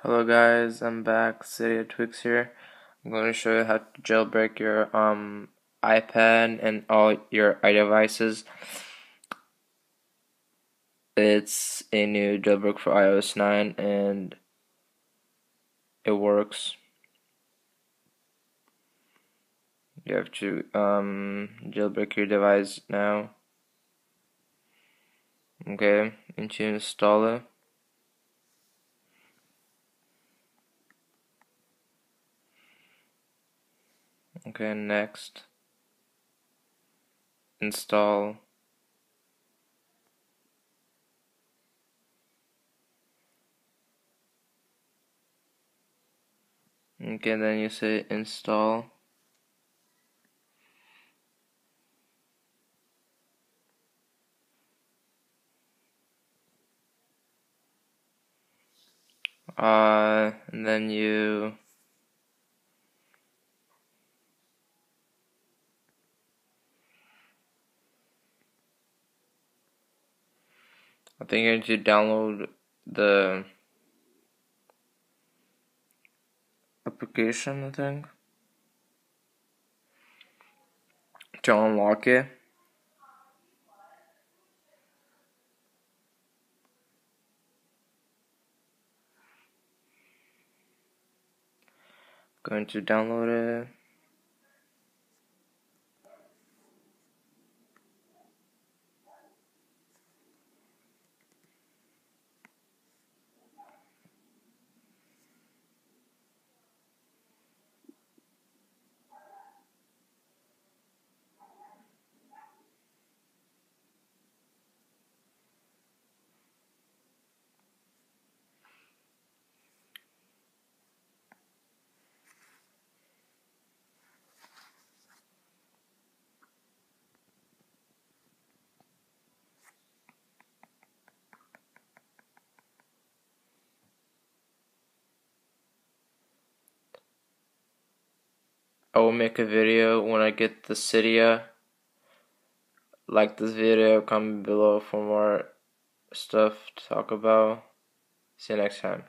Hello guys, I'm back, Cydia Tweaks here. I'm going to show you how to jailbreak your um, iPad and all your iDevices. It's a new jailbreak for iOS 9 and it works. You have to um, jailbreak your device now. Okay, and to install it. Okay, next. Install. Okay, then you say install. Uh, and then you I think you need to download the application, I think, to unlock it. Going to download it. I will make a video when I get the Cydia. Like this video, comment below for more stuff to talk about. See you next time.